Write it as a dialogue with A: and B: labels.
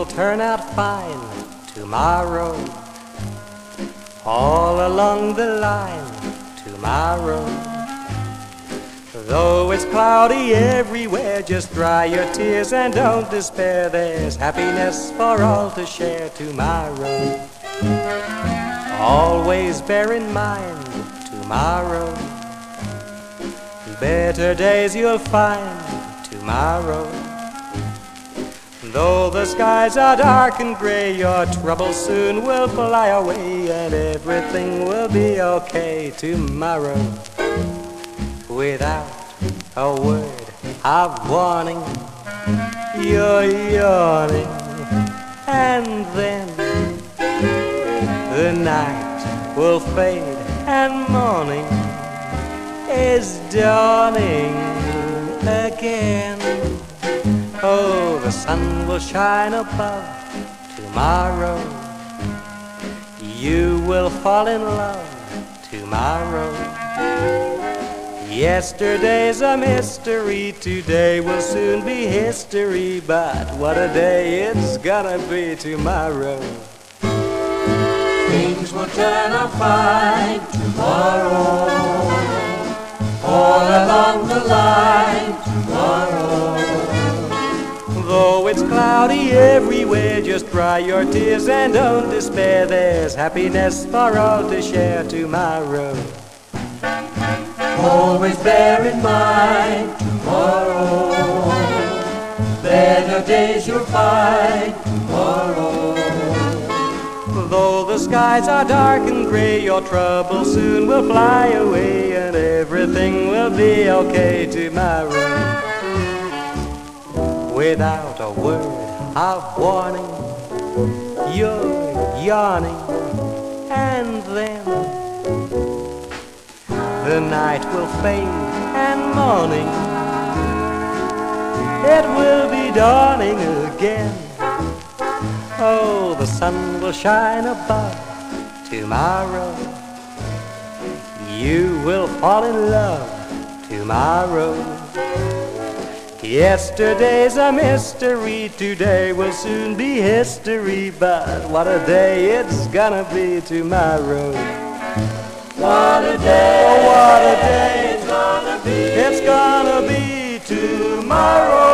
A: turn out fine tomorrow. All along the line tomorrow. Though it's cloudy everywhere, just dry your tears and don't despair. There's happiness for all to share tomorrow. Always bear in mind tomorrow. Better days you'll find tomorrow. Though the skies are dark and gray, your troubles soon will fly away, and everything will be okay tomorrow. Without a word of warning, you're yawning, and then the night will fade, and morning is dawning again. Oh, the sun will shine above tomorrow. You will fall in love tomorrow. Yesterday's a mystery, today will soon be history. But what a day it's gonna be tomorrow.
B: Things will turn out fine tomorrow. All along the line
A: everywhere, just dry your tears and don't despair. There's happiness for all to share tomorrow.
B: Always bear in mind tomorrow. Better days you'll find tomorrow.
A: Though the skies are dark and gray, your troubles soon will fly away, and everything will be okay tomorrow. Without a word of warning, you're yawning, and then the night will fade and morning it will be dawning again. Oh, the sun will shine above tomorrow. You will fall in love tomorrow. Yesterday's a mystery, today will soon be history. But what a day it's gonna be tomorrow.
B: What a day,
A: Oh, what a day
B: it's gonna be.
A: it's gonna be tomorrow.